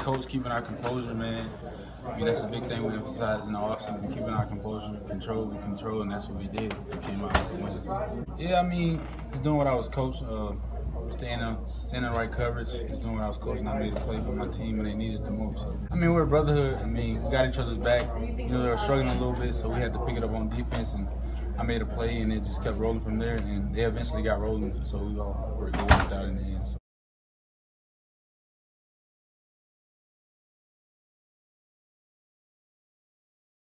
coach keeping our composure, man. I mean, that's a big thing we emphasize in the offseason, keeping our composure, control, we control, and that's what we did. We came out with the win. Yeah, I mean, he's doing what I was coached. Uh, staying in, staying in the right coverage. He's doing what I was coaching. I made a play for my team and they needed the move. So, I mean, we're a brotherhood. I mean, we got each other's back. You know, they were struggling a little bit, so we had to pick it up on defense, and I made a play, and it just kept rolling from there. And they eventually got rolling, so we all worked, worked out in the end.